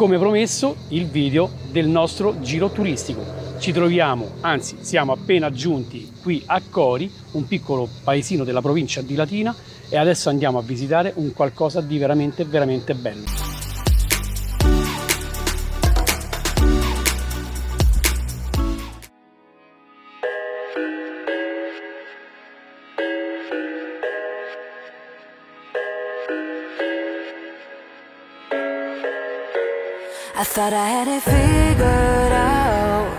come promesso, il video del nostro giro turistico. Ci troviamo, anzi siamo appena giunti qui a Cori, un piccolo paesino della provincia di Latina e adesso andiamo a visitare un qualcosa di veramente veramente bello. I thought I had it figured out.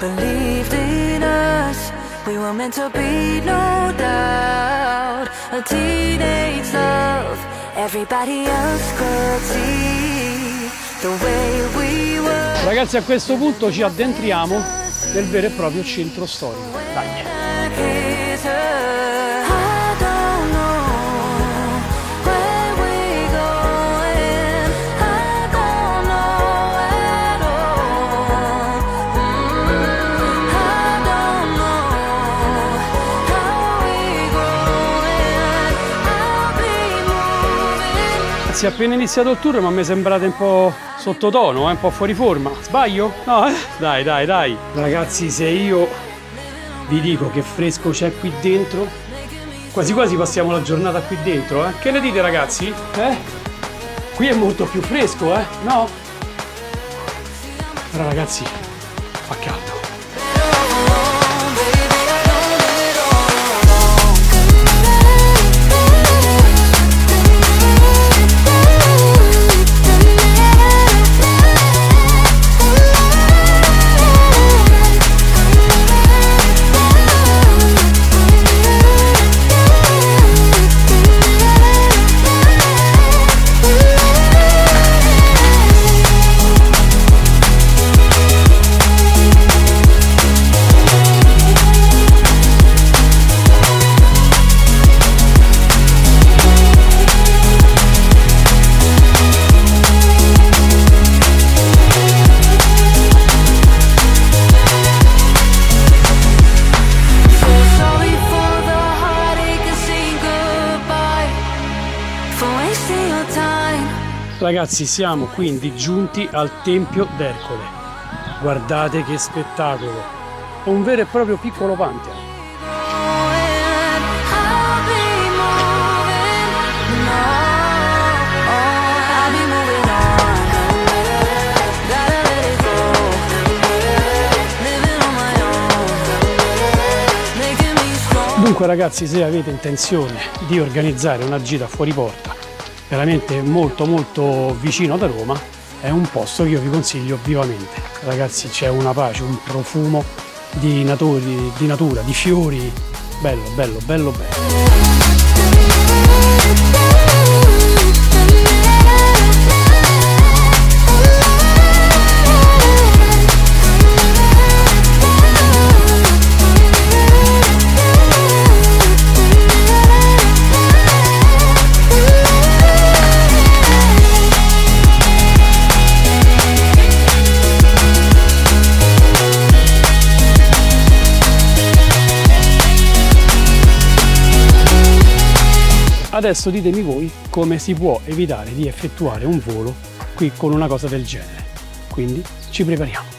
Believed in us. We were meant to be, no doubt. A teenage love. Everybody else could see The way we were. Ragazzi a questo punto ci addentriamo nel vero e proprio centro storico. Dai ragazzi, appena iniziato il tour ma mi sembrate un po' sottotono, eh? un po' fuori forma. Sbaglio? No, eh? Dai, dai, dai. Ragazzi, se io vi dico che fresco c'è qui dentro, quasi quasi passiamo la giornata qui dentro, eh? Che ne dite ragazzi? Eh? Qui è molto più fresco, eh? No? Però ragazzi, fa caldo. Ragazzi siamo quindi giunti al Tempio d'Ercole. Guardate che spettacolo! Un vero e proprio piccolo pantheon. Dunque ragazzi se avete intenzione di organizzare una gita fuori porta veramente molto molto vicino da Roma è un posto che io vi consiglio vivamente. Ragazzi c'è una pace un profumo di, naturi, di natura di fiori. Bello bello bello bello Adesso ditemi voi come si può evitare di effettuare un volo qui con una cosa del genere. Quindi ci prepariamo.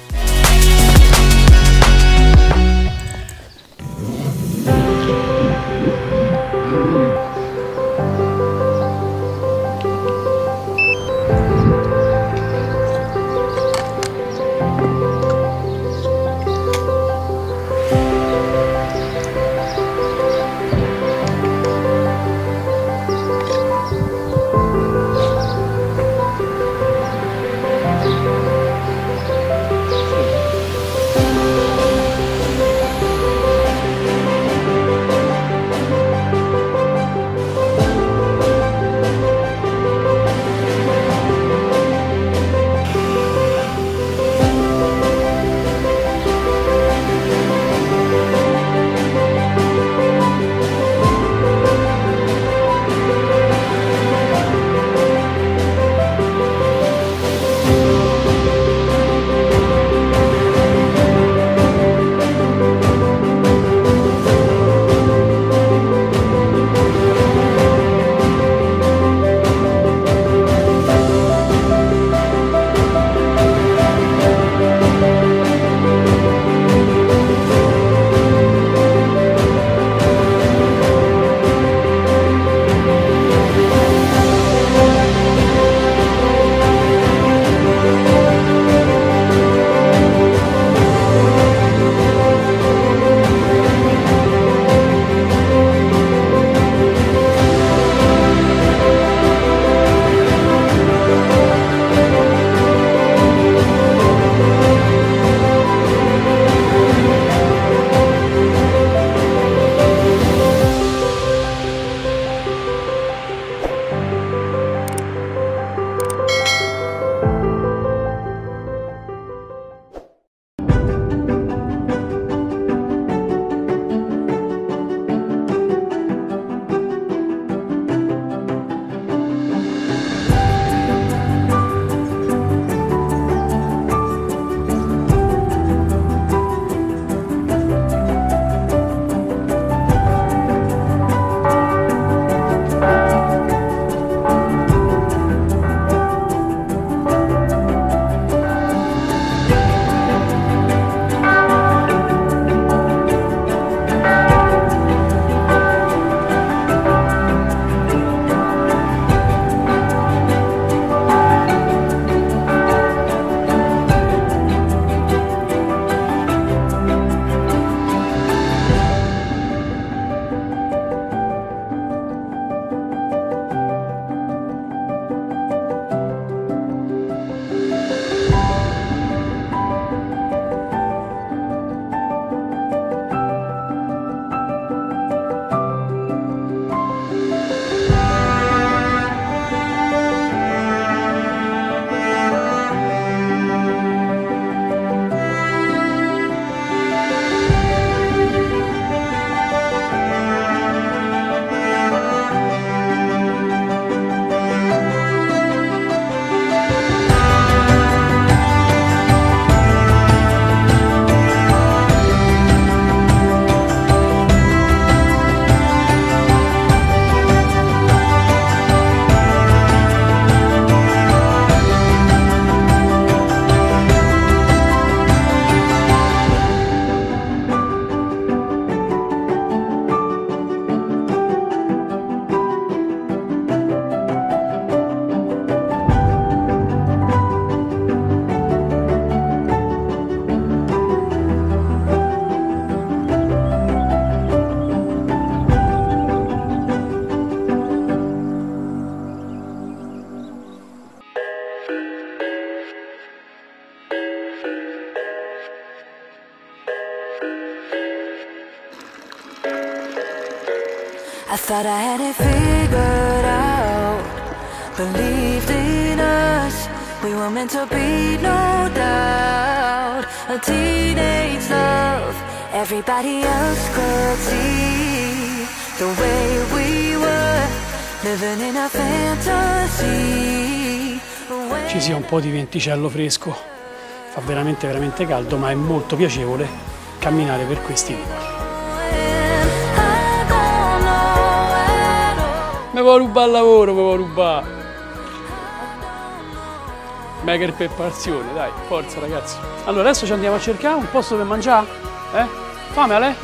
Thought I had it figured out. Believed in us. We were meant to be, no doubt. A teenage love. Everybody else could see the way we were. Living in a fantasy. Ci sia un po' di venticello fresco. Fa veramente veramente caldo, ma è molto piacevole camminare per questi vicoli. Vuoi rubare il lavoro, mi vuoi rubare. Mega preparazione, dai, forza ragazzi. Allora adesso ci andiamo a cercare un posto per mangiare? Eh? Fame Ale?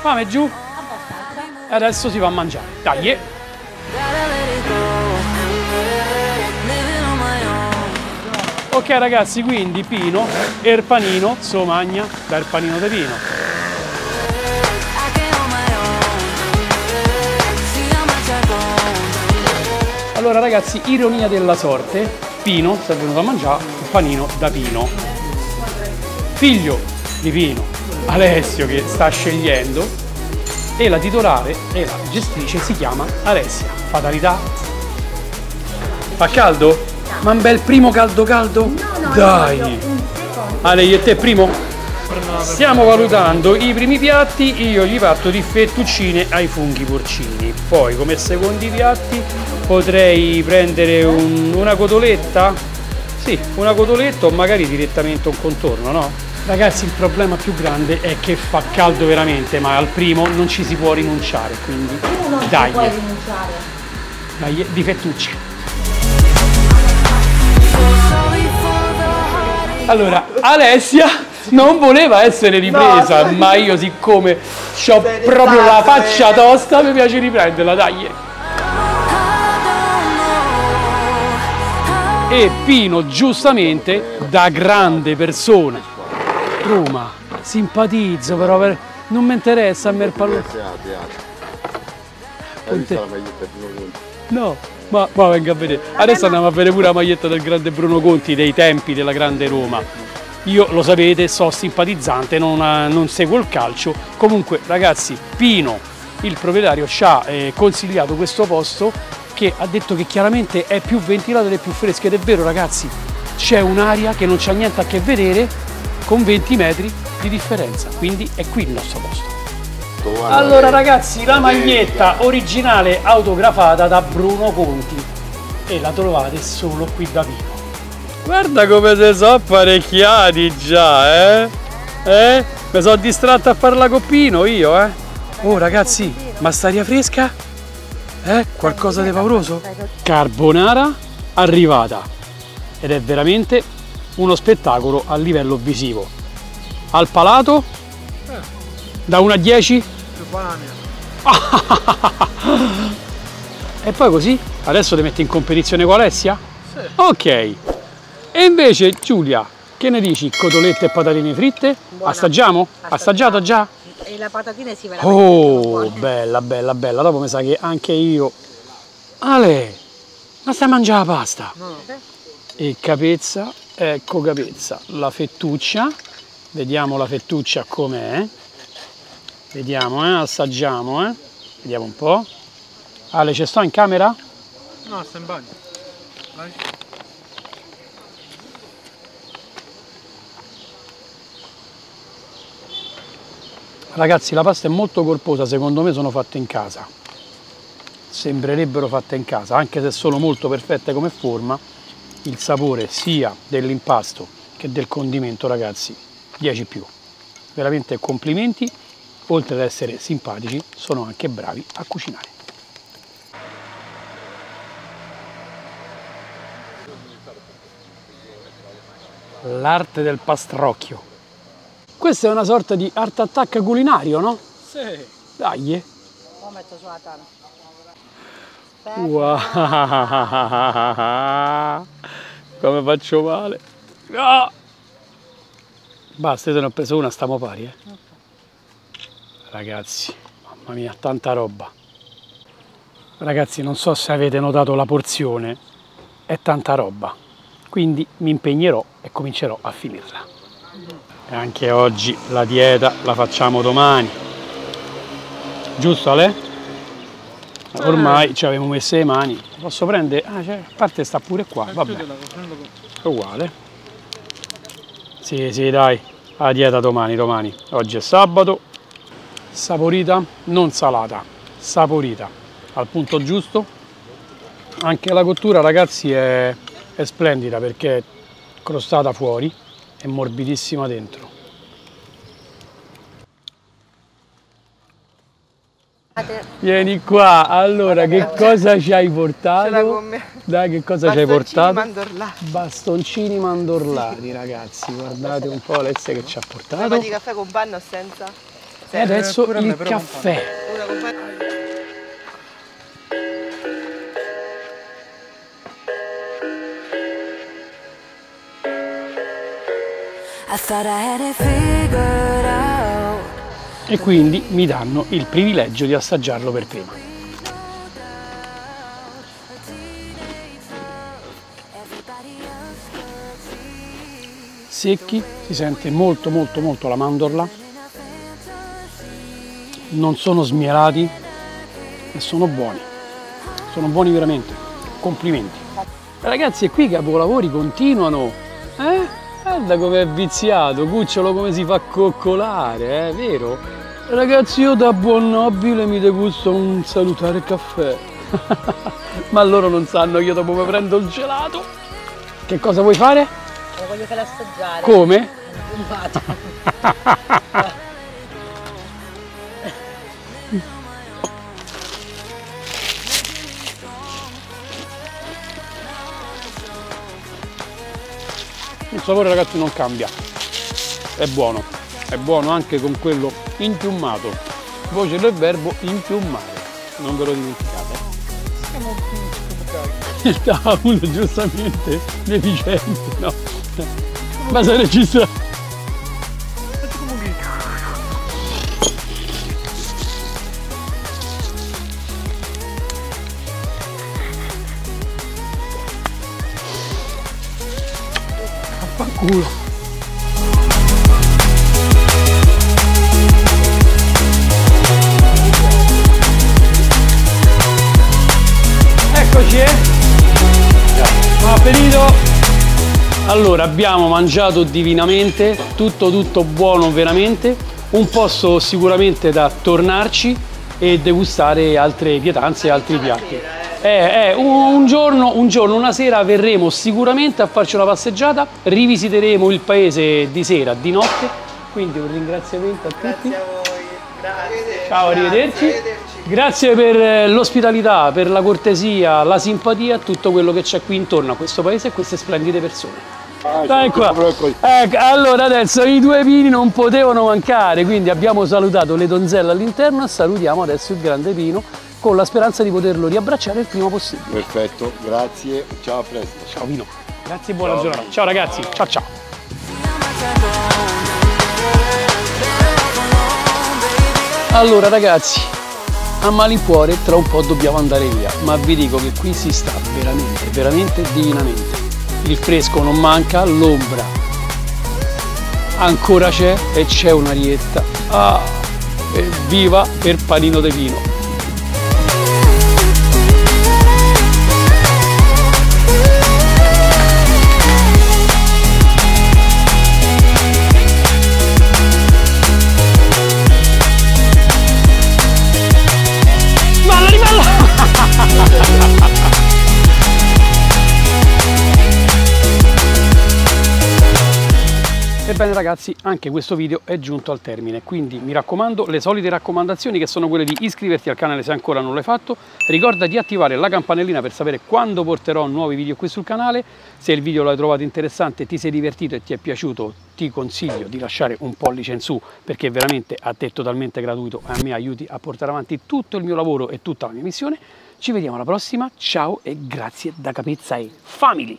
Fame giù? E adesso si va a mangiare. Dai, eh. Ok ragazzi, quindi Pino, Erpanino, Somagna, da Erpanino de Pino. Allora ragazzi, ironia della sorte, Pino si è venuto a mangiare un panino da Pino. Figlio di Pino, Alessio che sta scegliendo e la titolare e la gestrice si chiama Alessia. Fatalità? Fa caldo? Ma un bel primo caldo caldo? Dai! Ale, io e te primo? Stiamo valutando i primi piatti, io gli parto di fettuccine ai funghi porcini. Poi come secondi piatti potrei prendere un- una cotoletta? Sì, una cotoletta o magari direttamente un contorno, no? Ragazzi, il problema più grande è che fa caldo veramente, ma al primo non ci si può rinunciare, quindi dai, puoi rinunciare. dai, di fettucce. Heartache. Allora, Alessia non voleva essere ripresa, ma io siccome ho proprio la faccia tosta, mi piace riprenderla, dai. E Pino, giustamente, da grande persona, Roma, simpatizzo, però per- non mi interessa a me il pallone. Hai visto la maglietta di Bruno Conti? No, ma, ma venga a vedere. Adesso andiamo a vedere pure la maglietta del grande Bruno Conti dei tempi della grande Roma. Io lo sapete, so simpatizzante, non, non seguo il calcio. Comunque, ragazzi, Pino, il proprietario, ci ha eh, consigliato questo posto che ha detto che chiaramente è più ventilato ed è più fresco. Ed è vero, ragazzi, c'è un'aria che non c'ha niente a che vedere con 20 metri di differenza. Quindi è qui il nostro posto. Allora ragazzi, la maglietta originale autografata da Bruno Conti e la trovate solo qui da Pino. Guarda come si sono apparecchiati già, eh? Eh? Mi sono distratto a parlare con Pino io, eh? Oh ragazzi, ma sta aria fresca? Eh? Qualcosa di pauroso? Carbonara arrivata ed è veramente uno spettacolo a livello visivo. Al palato? Da 1 a 10? E poi così? Adesso ti metti in competizione con Alessia? Sì. Ok. E invece Giulia, che ne dici? Cotolette e patatine fritte? Buona. Assaggiamo? Assaggiato già? E la patatina si veramente Oh, bella, bella, bella. Dopo mi sa che anche io... Ale, ma stai a mangiare la pasta? E capezza, ecco capezza. La fettuccia. Vediamo la fettuccia com'è. Vediamo, eh, assaggiamo, eh. Vediamo un po'. Ale, ci sto in camera? No, sta in bagno. Vai. Ragazzi, la pasta è molto corposa, secondo me sono fatte in casa. Sembrerebbero fatte in casa, anche se sono molto perfette come forma, il sapore sia dell'impasto che del condimento, ragazzi, 10 più. Veramente complimenti, oltre ad essere simpatici, sono anche bravi a cucinare. L'arte del pastrocchio. Questa è una sorta di art attack culinario, no? Sì. Dai. Mo metto sulla tana. Wow. Come faccio male. Ah! Basta, io te ne ho preso una, stiamo pari, eh. Ragazzi, mamma mia, tanta roba. Ragazzi, non so se avete notato la porzione, è tanta roba. Quindi mi impegnerò e comincerò a finirla. E anche oggi la dieta la facciamo domani. Giusto Ale? Ormai ci avevo messo le mani. Posso prendere? Ah, cioè, a parte sta pure qua, vabbè. Prendo qua. È uguale. Sì, sì, dai. La dieta domani, domani. Oggi è sabato. Saporita, non salata. Saporita. Al punto giusto. Anche la cottura, ragazzi, è, è splendida perché è crostata fuori e morbidissima dentro. Vieni qua. Allora, che cosa ci hai portato? Dai, che cosa ci hai portato? mandorlati. Bastoncini mandorlati, ragazzi, guardate un po' Alessia che ci ha portato. di caffè con panna o senza? E adesso il caffè. Una E quindi mi danno il privilegio di assaggiarlo per prima. Secchi, si sente molto molto molto la mandorla. Non sono smielati e sono buoni. Sono buoni veramente. Complimenti. Ragazzi, è qui i capolavori continuano. Eh? Guarda come è viziato, cucciolo come si fa coccolare, è vero? Ragazzi, io da buon nobile mi degusto un salutare caffè. Ma loro non sanno che io dopo mi prendo il gelato. Che cosa vuoi fare? Lo voglio fare assaggiare. Come? Il sapore ragazzi non cambia, è buono, è buono anche con quello inpiummato, voce del verbo inpiummare, non ve lo dimenticate. Stava uno giustamente deficiente, no? Ma sei registrato? Vaffanculo. Eccoci, eh? Buon appetito! Allora, abbiamo mangiato divinamente, tutto tutto buono veramente, un posto sicuramente da tornarci e degustare altre pietanze e altri piatti. Eh, eh, un, un giorno, un giorno, una sera verremo sicuramente a farci una passeggiata, rivisiteremo il paese di sera, di notte, quindi un ringraziamento a tutti. Grazie a voi. Grazie. Ciao, arrivederci. Arrivederci. Grazie per eh, l'ospitalità, per la cortesia, la simpatia, tutto quello che c'è qui intorno a questo paese e queste splendide persone. Dai qua. Ecco, allora adesso i due vini non potevano mancare, quindi abbiamo salutato le donzelle all'interno e salutiamo adesso il grande vino con la speranza di poterlo riabbracciare il prima possibile. Perfetto, grazie, ciao a presto. Ciao Vino. Grazie e buona giornata. Ciao ragazzi, ciao ciao. Allora ragazzi, a malincuore tra un po' dobbiamo andare via, ma vi dico che qui si sta veramente, veramente divinamente. Il fresco non manca, l'ombra ancora c'è e c'è un'arietta. Ah, evviva per panino de vino. Ebbene ragazzi, anche questo video è giunto al termine, quindi mi raccomando, le solite raccomandazioni che sono quelle di iscriverti al canale se ancora non l'hai fatto, ricorda di attivare la campanellina per sapere quando porterò nuovi video qui sul canale, se il video l'hai trovato interessante, ti sei divertito e ti è piaciuto, ti consiglio di lasciare un pollice in su perché veramente a te è totalmente gratuito. E a me aiuti a portare avanti tutto il mio lavoro e tutta la mia missione. Ci vediamo alla prossima, ciao e grazie da Capezza e Family!